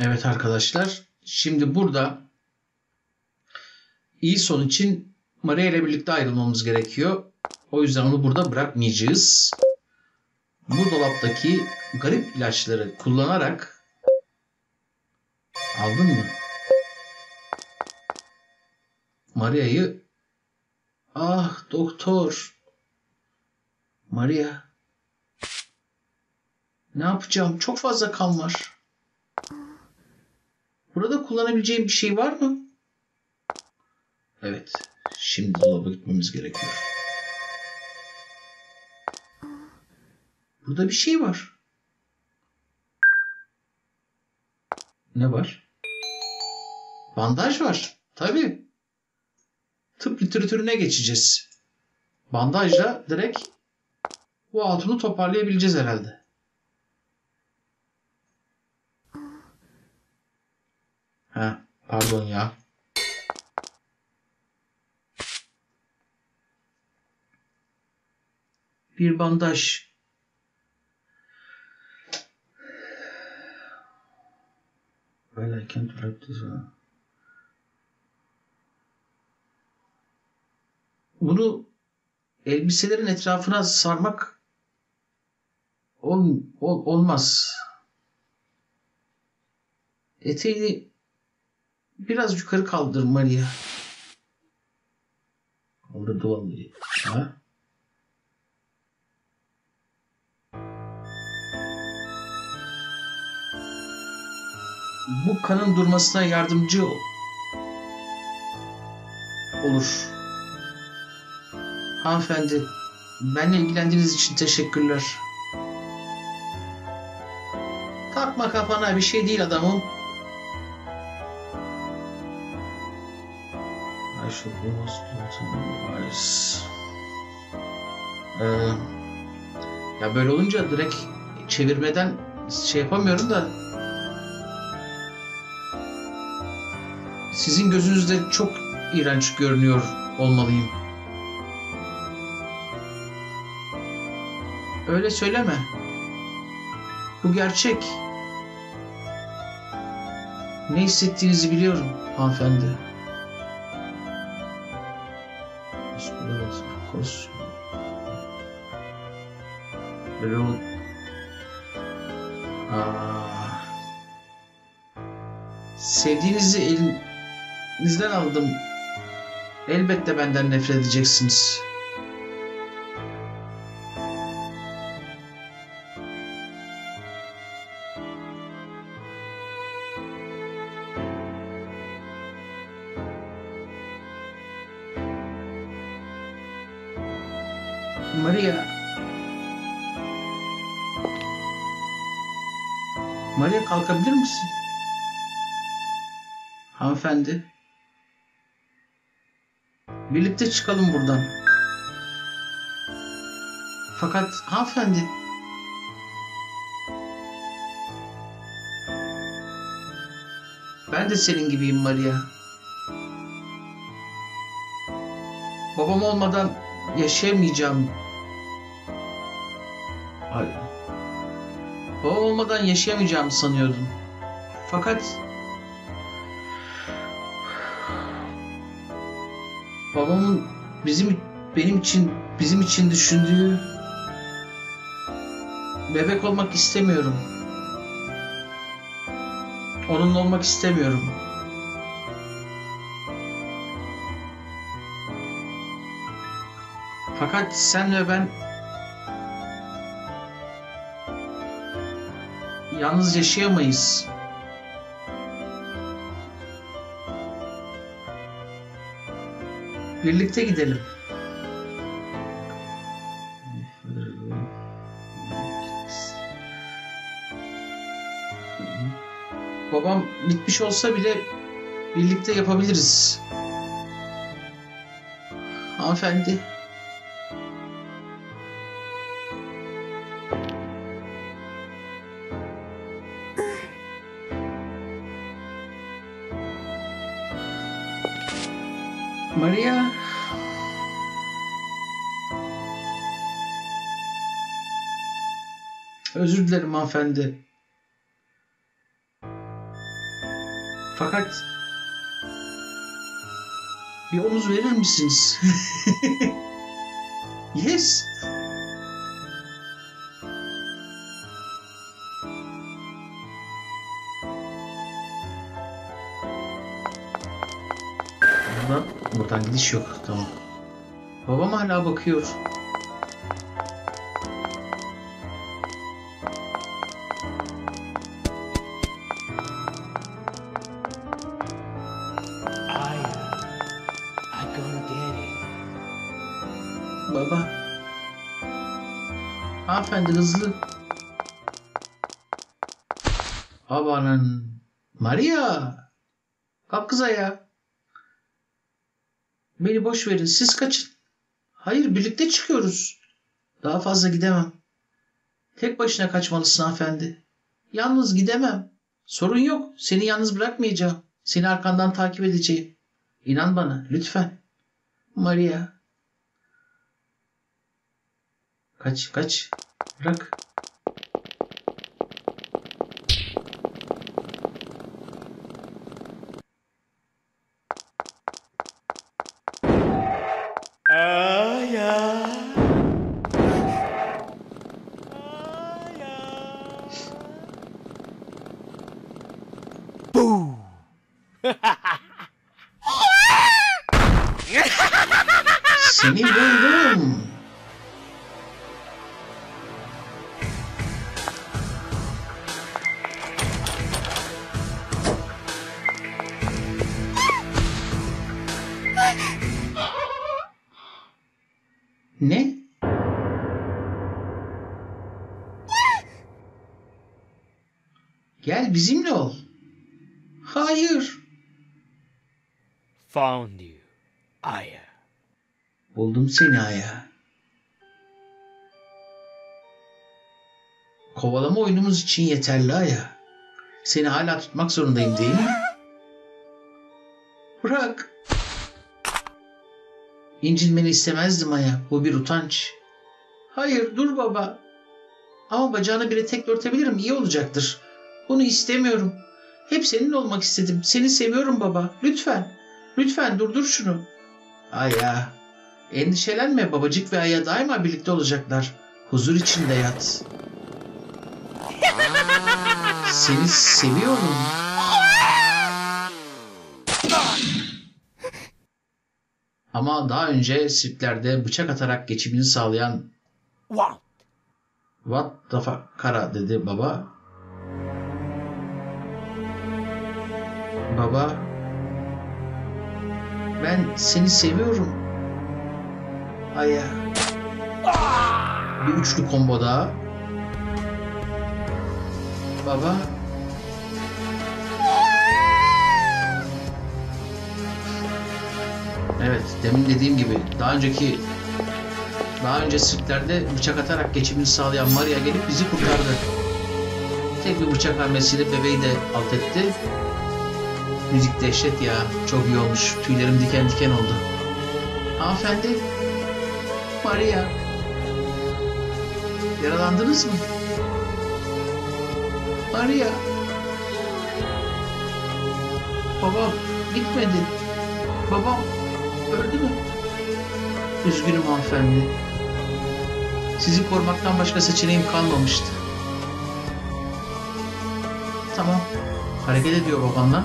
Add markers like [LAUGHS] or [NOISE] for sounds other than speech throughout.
Evet arkadaşlar. Şimdi burada iyi son için Maria ile birlikte ayrılmamız gerekiyor. O yüzden onu burada bırakmayacağız. Bu dolaptaki garip ilaçları kullanarak aldın mı? Maria'yı ah doktor Maria ne yapacağım? Çok fazla kan var. Burada kullanabileceğim bir şey var mı? Evet. Şimdi dolaba gitmemiz gerekiyor. Burada bir şey var. Ne var? Bandaj var. Tabii. Tıp literatürüne geçeceğiz. Bandajla direkt bu hatunu toparlayabileceğiz herhalde. Ha, pardon ya. Bir bandaj. Well, I can't wrap this up. Bunu elbiselerin etrafına sarmak ol, ol, olmaz. Eteğini biraz yukarı kaldır Maria. Kaldırdı vallahi. Ha? Bu kanın durmasına yardımcı ol- olur. Hanımefendi, benimle ilgilendiğiniz için teşekkürler. Takma kafana bir şey değil adamım. Be most wise. Ee, ya böyle olunca direkt çevirmeden şey yapamıyorum da sizin gözünüzde çok iğrenç görünüyor olmalıyım. Öyle söyleme. Bu gerçek. Ne hissettiğinizi biliyorum hanımefendi. Böyle ol... Aa. Sevdiğinizi elinizden aldım. Elbette benden nefret edeceksiniz. Maria. Maria kalkabilir misin? Hanımefendi. Birlikte çıkalım buradan. Fakat hanımefendi. Ben de senin gibiyim Maria. Babam olmadan yaşayamayacağım. Hayır. Babam olmadan yaşayamayacağımı sanıyordum. Fakat babamın bizim benim için bizim için düşündüğü bebek olmak istemiyorum. Onunla olmak istemiyorum. Fakat sen ve ben yalnız yaşayamayız. Birlikte gidelim. Babam bitmiş olsa bile birlikte yapabiliriz. Hanımefendi. Özür dilerim hanımefendi. Fakat bir omuz verir misiniz? [LAUGHS] yes. Buradan, buradan gidiş yok. Tamam. Babam hala bakıyor. Baba. Hanımefendi hızlı. Babanın. Maria. Kalk kız ayağa. Beni boş verin. Siz kaçın. Hayır birlikte çıkıyoruz. Daha fazla gidemem. Tek başına kaçmalısın hanımefendi. Yalnız gidemem. Sorun yok. Seni yalnız bırakmayacağım. Seni arkandan takip edeceğim. İnan bana lütfen. Maria. Kaç kaç. Bırak. Ne? Gel bizimle ol. Hayır. Found you. Aya. Buldum seni Aya. Kovalama oyunumuz için yeterli Aya. Seni hala tutmak zorundayım değil mi? Bırak. İncinmeni istemezdim Aya. Bu bir utanç. Hayır dur baba. Ama bacağını bile tek örtebilirim iyi olacaktır. Bunu istemiyorum. Hep senin olmak istedim. Seni seviyorum baba. Lütfen. Lütfen durdur şunu. Aya. Endişelenme babacık ve Aya daima birlikte olacaklar. Huzur içinde yat. Seni seviyorum. Ama daha önce sirklerde bıçak atarak geçimini sağlayan What? What the fuck kara dedi baba. Baba ben seni seviyorum. Aya. Bir üçlü kombo daha. Baba. Evet, demin dediğim gibi daha önceki daha önce sirklerde bıçak atarak geçimini sağlayan Maria gelip bizi kurtardı. Tek bir bıçak hamlesiyle bebeği de alt etti. Müzik dehşet ya. Çok iyi olmuş. Tüylerim diken diken oldu. Hanımefendi. Maria. Yaralandınız mı? Maria. Babam gitmedi. Babam öldü mü? Üzgünüm hanımefendi. Sizi korumaktan başka seçeneğim kalmamıştı. Tamam. Hareket ediyor babanla.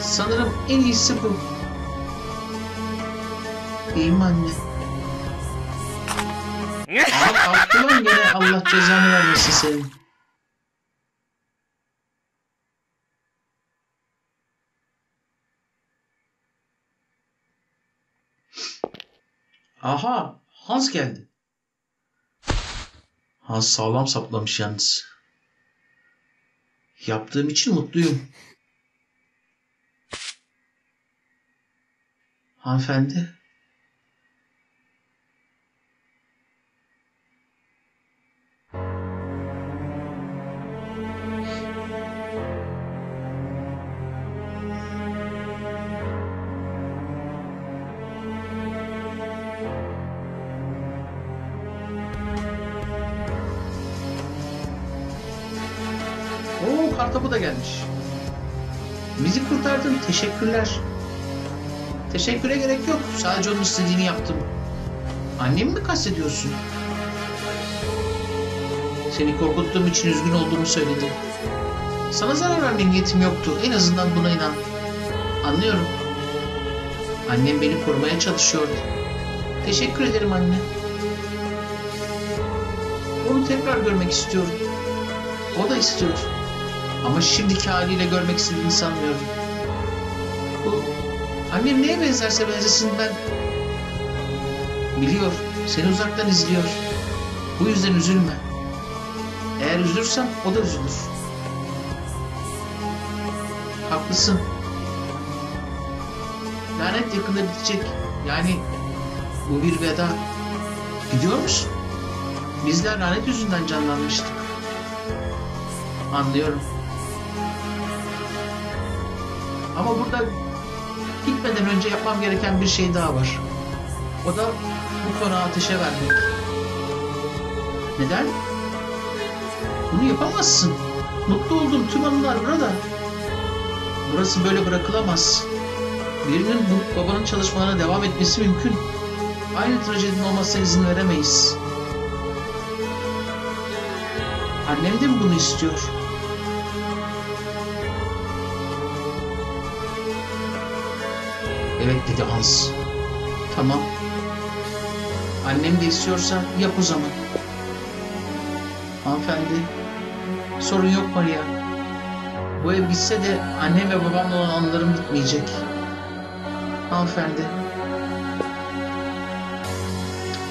Sanırım en iyisi bu. İyi mi anne? [LAUGHS] Ama kalktı lan gene Allah cezanı vermesin senin. Aha Hans geldi. Hans sağlam saplamış yalnız. Yaptığım için mutluyum. Hanımefendi. Oo kartopu da gelmiş. Bizi kurtardın. Teşekkürler. Teşekküre gerek yok. Sadece onun istediğini yaptım. Annemi mi kastediyorsun? Seni korkuttuğum için üzgün olduğumu söyledim. Sana zarar verme niyetim yoktu. En azından buna inan. Anlıyorum. Annem beni korumaya çalışıyordu. Teşekkür ederim anne. Onu tekrar görmek istiyorum. O da istiyor. Ama şimdiki haliyle görmek istediğini sanmıyorum. Bu annem neye benzerse benzesin ben biliyor. Seni uzaktan izliyor. Bu yüzden üzülme. Eğer üzülürsem o da üzülür. Haklısın. Lanet yakında bitecek. Yani bu bir veda. Gidiyor musun? Bizler lanet yüzünden canlanmıştık. Anlıyorum. Ama burada gitmeden önce yapmam gereken bir şey daha var. O da bu konağı ateşe vermek. Neden? Bunu yapamazsın. Mutlu olduğum tüm anılar burada. Burası böyle bırakılamaz. Birinin bu babanın çalışmalarına devam etmesi mümkün. Aynı trajedinin olmasına izin veremeyiz. Annem de mi bunu istiyor? Evet dedi Hans. Tamam. Annem de istiyorsa yap o zaman. Hanımefendi, sorun yok Maria. Bu ev gitse de annem ve babamla olan anılarım bitmeyecek. Hanımefendi.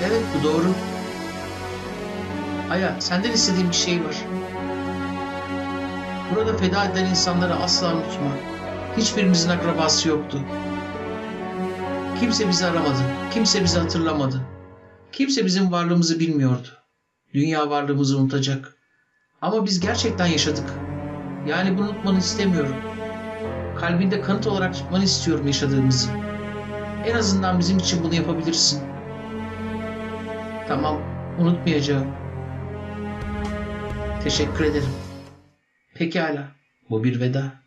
Evet bu doğru. Aya senden istediğim bir şey var. Burada feda edilen insanları asla unutma. Hiçbirimizin akrabası yoktu. Kimse bizi aramadı. Kimse bizi hatırlamadı. Kimse bizim varlığımızı bilmiyordu. Dünya varlığımızı unutacak. Ama biz gerçekten yaşadık. Yani bunu unutmanı istemiyorum. Kalbinde kanıt olarak tutmanı istiyorum yaşadığımızı. En azından bizim için bunu yapabilirsin. Tamam, unutmayacağım. Teşekkür ederim. Pekala, bu bir veda.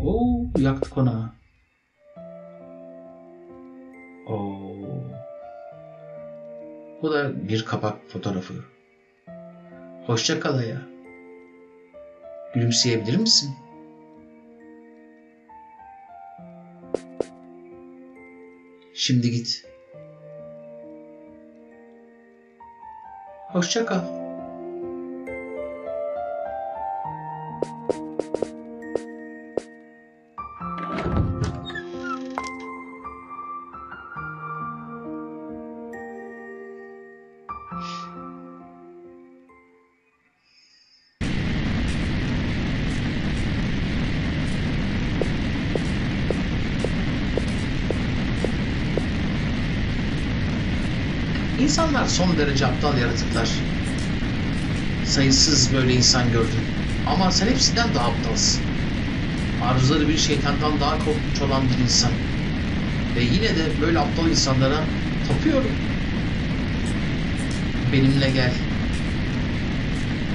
Oo, yaktı konağı. Oo. Bu da bir kapak fotoğrafı. Hoşça kal Aya. Gülümseyebilir misin? Şimdi git. Hoşça kal. İnsanlar son derece aptal yaratıklar. Sayısız böyle insan gördüm. Ama sen hepsinden daha aptalsın. Arzuları bir şeytandan daha korkunç olan bir insan. Ve yine de böyle aptal insanlara tapıyorum. Benimle gel.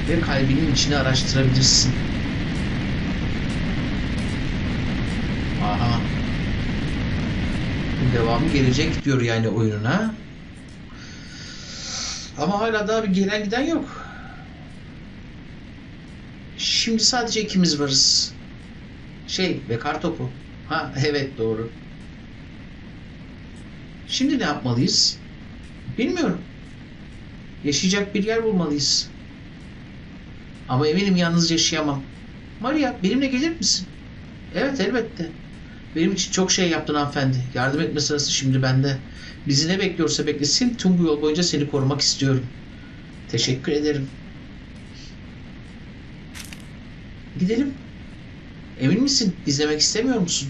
Ve kalbinin içini araştırabilirsin. Aha. Devamı gelecek diyor yani oyununa. Ama hala daha bir gelen giden yok. Şimdi sadece ikimiz varız. Şey ve kartopu. Ha evet doğru. Şimdi ne yapmalıyız? Bilmiyorum. Yaşayacak bir yer bulmalıyız. Ama eminim yalnız yaşayamam. Maria benimle gelir misin? Evet elbette. Benim için çok şey yaptın hanımefendi. Yardım etme sırası şimdi bende. Bizi ne bekliyorsa beklesin tüm bu yol boyunca seni korumak istiyorum. Teşekkür ederim. Gidelim. Emin misin? İzlemek istemiyor musun?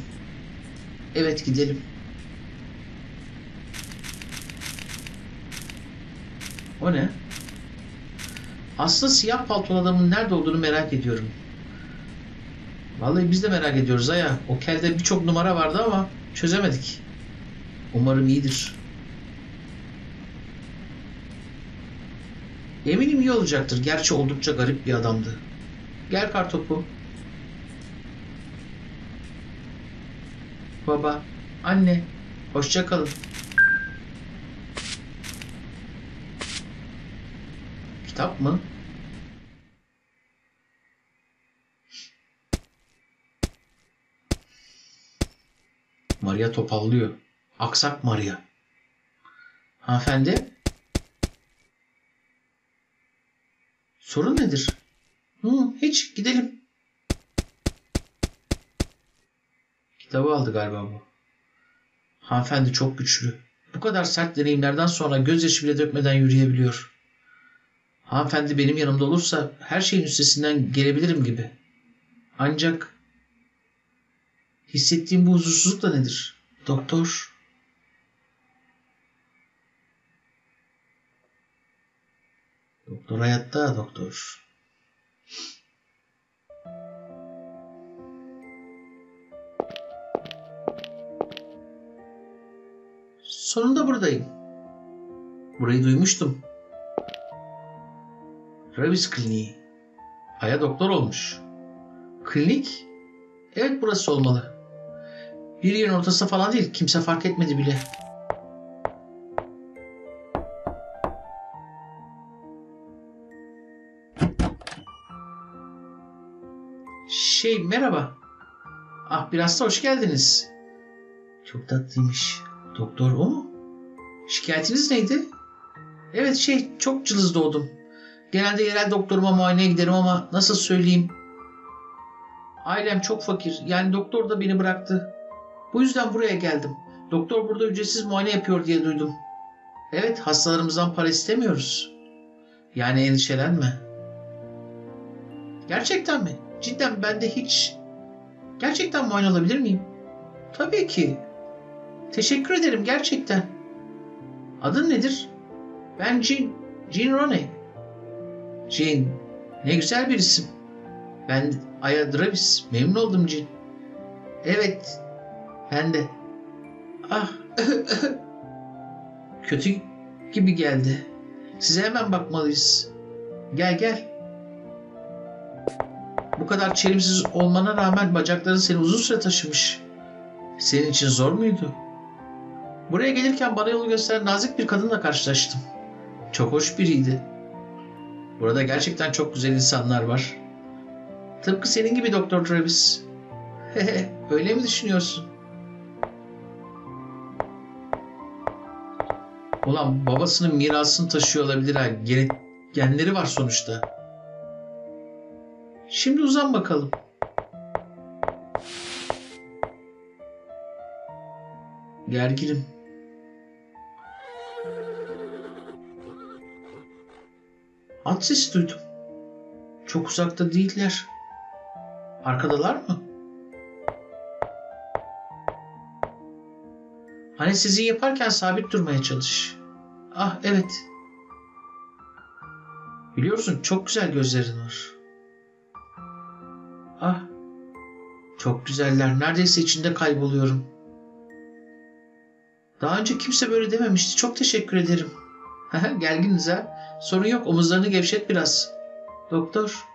Evet gidelim. O ne? Aslında siyah paltolu adamın nerede olduğunu merak ediyorum. Vallahi biz de merak ediyoruz Aya. O kelde birçok numara vardı ama çözemedik. Umarım iyidir. Eminim iyi olacaktır. Gerçi oldukça garip bir adamdı. Gel kartopu. Baba, anne, hoşça kalın. Kitap mı? Maria topallıyor. Aksak Maria. Hanımefendi? Sorun nedir? Hı, hiç gidelim. Kitabı aldı galiba bu. Hanımefendi çok güçlü. Bu kadar sert deneyimlerden sonra gözyaşı bile dökmeden yürüyebiliyor. Hanımefendi benim yanımda olursa her şeyin üstesinden gelebilirim gibi. Ancak hissettiğim bu huzursuzluk da nedir? Doktor. Doktor hayatta doktor. Sonunda buradayım. Burayı duymuştum. Ravis Kliniği. Aya doktor olmuş. Klinik? Evet burası olmalı. Bir yerin ortası falan değil. Kimse fark etmedi bile. Şey merhaba. Ah biraz da hoş geldiniz. Çok tatlıymış. Doktor o mu? Şikayetiniz neydi? Evet şey çok cılız doğdum. Genelde yerel doktoruma muayeneye giderim ama nasıl söyleyeyim? Ailem çok fakir. Yani doktor da beni bıraktı. Bu yüzden buraya geldim. Doktor burada ücretsiz muayene yapıyor diye duydum. Evet hastalarımızdan para istemiyoruz. Yani endişelenme. Gerçekten mi? Cidden ben de hiç... Gerçekten muayene olabilir miyim? Tabii ki. Teşekkür ederim gerçekten. Adın nedir? Ben Jean. Jean Roney. Jean. Ne güzel bir isim. Ben Aya Dravis. Memnun oldum Jean. Evet. Ben de. Ah. [LAUGHS] Kötü gibi geldi. Size hemen bakmalıyız. Gel gel. Bu kadar çelimsiz olmana rağmen bacakların seni uzun süre taşımış. Senin için zor muydu? Buraya gelirken bana yolu gösteren nazik bir kadınla karşılaştım. Çok hoş biriydi. Burada gerçekten çok güzel insanlar var. Tıpkı senin gibi Doktor Travis. [LAUGHS] Öyle mi düşünüyorsun? Ulan babasının mirasını taşıyor olabilir ha. Gen genleri var sonuçta. Şimdi uzan bakalım. Gerginim. At sesi duydum. Çok uzakta değiller. Arkadalar mı? Hani sizi yaparken sabit durmaya çalış. Ah evet. Biliyorsun çok güzel gözlerin var. Ah. Çok güzeller. Neredeyse içinde kayboluyorum. Daha önce kimse böyle dememişti. Çok teşekkür ederim. [LAUGHS] Gerginiz ha? Sorun yok. Omuzlarını gevşet biraz. Doktor.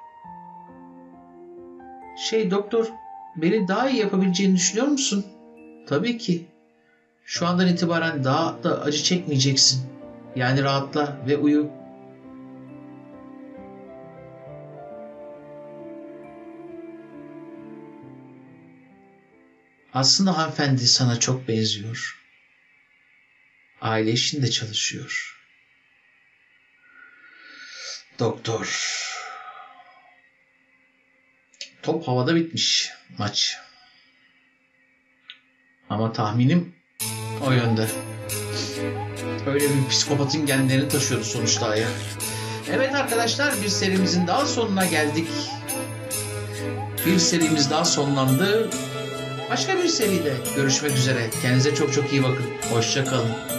Şey doktor, beni daha iyi yapabileceğini düşünüyor musun? Tabii ki. Şu andan itibaren daha da acı çekmeyeceksin. Yani rahatla ve uyu. Aslında hanımefendi sana çok benziyor. Aile işinde çalışıyor. Doktor. Top havada bitmiş maç. Ama tahminim o yönde. Öyle bir psikopatın genlerini taşıyordu sonuçta Aya. Evet arkadaşlar bir serimizin daha sonuna geldik. Bir serimiz daha sonlandı. Başka bir seride görüşmek üzere. Kendinize çok çok iyi bakın. Hoşça kalın.